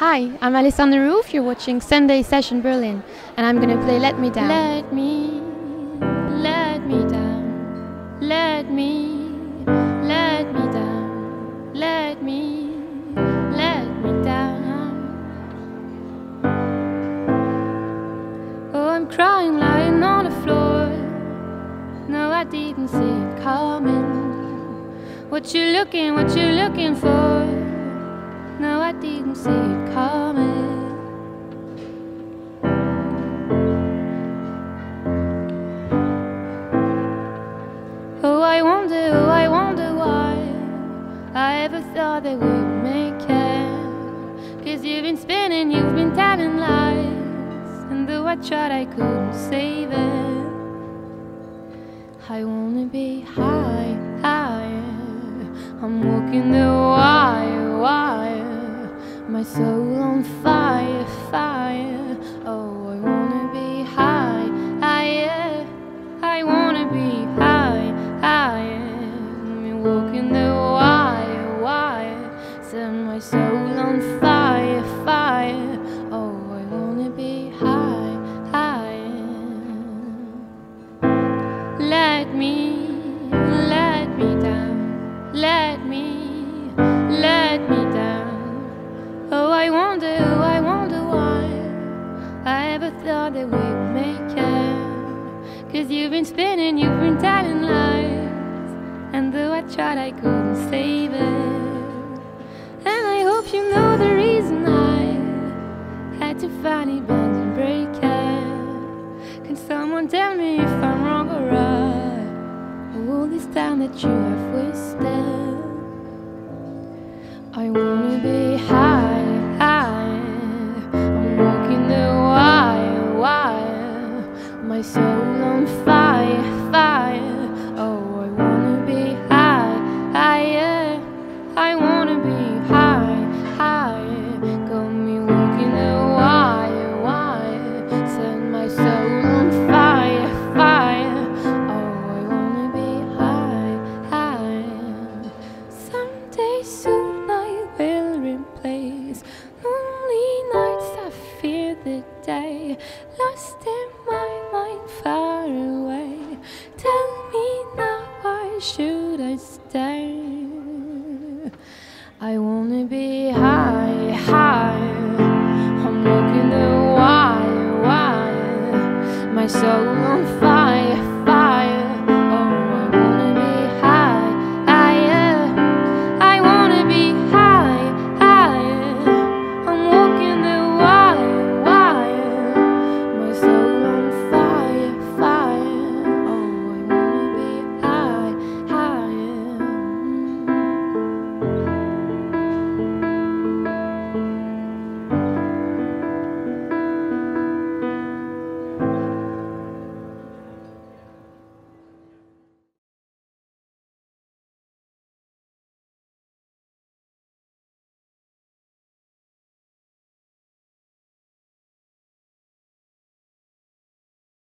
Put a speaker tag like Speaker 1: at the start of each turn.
Speaker 1: Hi, I'm Alice on the Roof. You're watching Sunday Session Berlin, and I'm gonna play Let Me Down.
Speaker 2: Let me, let me down, let me, let me down, let me, let me down. Oh, I'm crying, lying on the floor. No, I didn't see it coming. What you looking, what you looking for? I didn't see it coming. Oh, I wonder, oh, I wonder why I ever thought that we'd make it. Cause you've been spinning, you've been telling lies. And though I tried, I couldn't save it. I wanna be high, higher. I'm walking the. My soul on fire, fire. Oh, I wanna be high, higher. I wanna be high, higher. Me walking the wire, wire. Set my soul on fire, fire. Oh, I wanna be high, higher. Let me, it. Cause you've been spinning, you've been telling lies. And though I tried, I couldn't save it. And I hope you know the reason I had to finally bend and break it. Can someone tell me if I'm wrong or right? All this time that you have wasted. I wanna be high. stay. I wanna be high, high. I'm walking the wire, wire. my soul on fire.